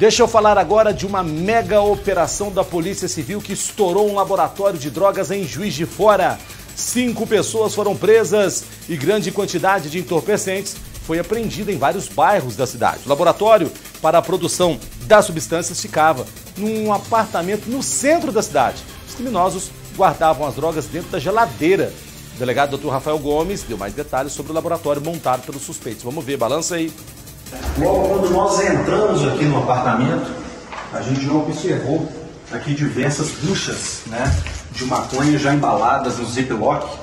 Deixa eu falar agora de uma mega operação da Polícia Civil que estourou um laboratório de drogas em Juiz de Fora. Cinco pessoas foram presas e grande quantidade de entorpecentes foi apreendida em vários bairros da cidade. O laboratório para a produção das substâncias ficava num apartamento no centro da cidade. Os criminosos guardavam as drogas dentro da geladeira. O delegado Dr. Rafael Gomes deu mais detalhes sobre o laboratório montado pelos suspeitos. Vamos ver, balança aí. Logo quando nós entramos aqui no apartamento, a gente já observou aqui diversas buchas né, de maconha já embaladas no ziplock,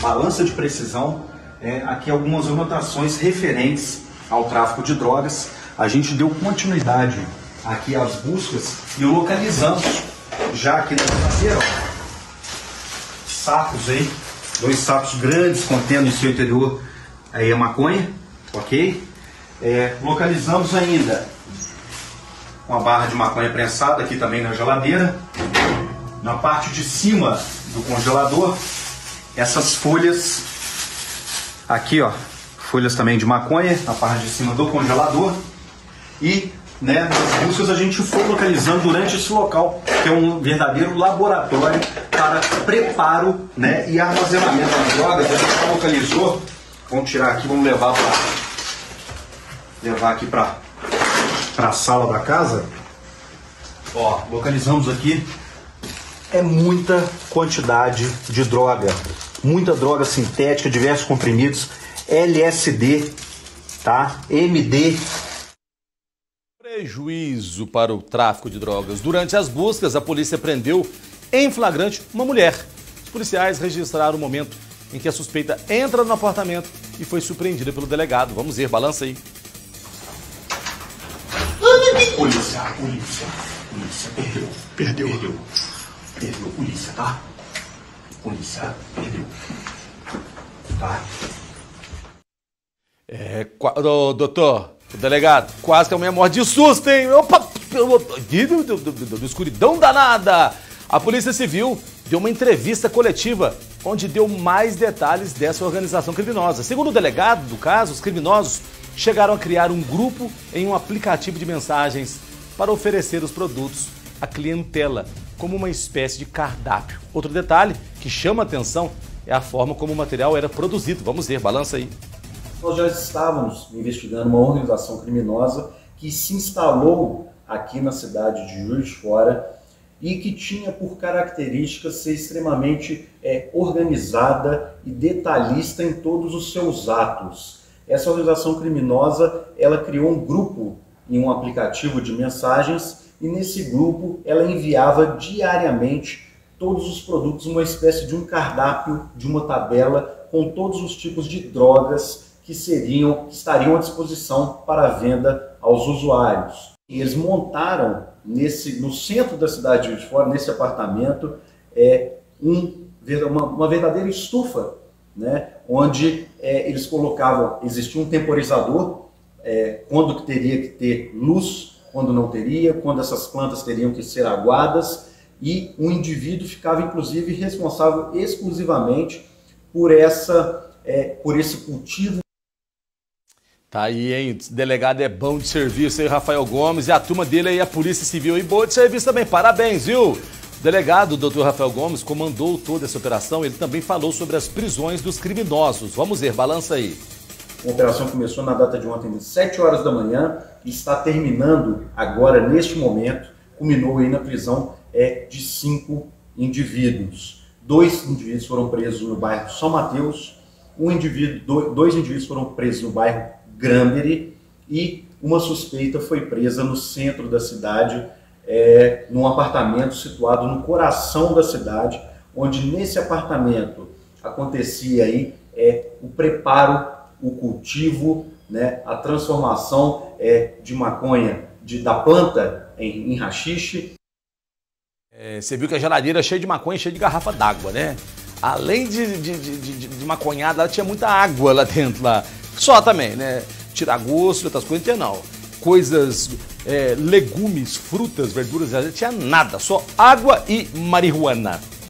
balança de precisão, é, aqui algumas anotações referentes ao tráfico de drogas. A gente deu continuidade aqui às buscas e localizamos já aqui na geladeira, sacos aí, dois sacos grandes contendo em seu interior aí a maconha, ok? É, localizamos ainda uma barra de maconha prensada aqui também na geladeira. Na parte de cima do congelador, essas folhas aqui, ó, folhas também de maconha na parte de cima do congelador. E né, nas buscas a gente foi localizando durante esse local, que é um verdadeiro laboratório para preparo né, e armazenamento das drogas. A gente localizou, vamos tirar aqui, vamos levar para levar aqui para a sala da casa. Ó, localizamos aqui. É muita quantidade de droga. Muita droga sintética, diversos comprimidos. LSD, tá? MD. Prejuízo para o tráfico de drogas. Durante as buscas, a polícia prendeu em flagrante uma mulher. Os policiais registraram o momento em que a suspeita entra no apartamento e foi surpreendida pelo delegado. Vamos ver, balança aí. Polícia, polícia, polícia, perdeu. Perdeu. Perdeu. Perdeu, polícia, tá? Polícia, perdeu. Tá? É, o, doutor, o delegado, quase que a mulher morre de susto, hein? Opa, do, do, do, do escuridão danada. A Polícia Civil deu uma entrevista coletiva onde deu mais detalhes dessa organização criminosa. Segundo o delegado do caso, os criminosos chegaram a criar um grupo em um aplicativo de mensagens para oferecer os produtos à clientela, como uma espécie de cardápio. Outro detalhe que chama atenção é a forma como o material era produzido. Vamos ver, balança aí. Nós já estávamos investigando uma organização criminosa que se instalou aqui na cidade de Juiz de Fora e que tinha por característica ser extremamente é, organizada e detalhista em todos os seus atos. Essa organização criminosa, ela criou um grupo em um aplicativo de mensagens e nesse grupo ela enviava diariamente todos os produtos, uma espécie de um cardápio, de uma tabela com todos os tipos de drogas que seriam que estariam à disposição para venda aos usuários. E eles montaram nesse no centro da cidade de Fora, nesse apartamento, é um, uma, uma verdadeira estufa né, onde é, eles colocavam, existia um temporizador, é, quando teria que ter luz, quando não teria, quando essas plantas teriam que ser aguadas, e um indivíduo ficava inclusive responsável exclusivamente por essa, é, por esse cultivo. Tá aí, hein? Delegado é bom de serviço aí, Rafael Gomes, e a turma dele aí, a Polícia Civil, e boa de serviço também. Parabéns, viu? O delegado, Dr. Rafael Gomes, comandou toda essa operação. Ele também falou sobre as prisões dos criminosos. Vamos ver, balança aí. A operação começou na data de ontem, às 7 horas da manhã, e está terminando agora, neste momento, culminou aí na prisão é, de cinco indivíduos. Dois indivíduos foram presos no bairro São Mateus, um indivíduo, dois indivíduos foram presos no bairro Granbury e uma suspeita foi presa no centro da cidade, é, num apartamento situado no coração da cidade, onde nesse apartamento acontecia aí é, o preparo, o cultivo, né, a transformação é, de maconha de, da planta em, em rachixe. É, você viu que a geladeira é cheia de maconha, cheia de garrafa d'água, né? Além de, de, de, de, maconhada, ela tinha muita água lá dentro, lá. Só também, né? Tirar gosto, outras coisas, não tinha não coisas, é, legumes, frutas, verduras, não tinha nada, só água e marihuana.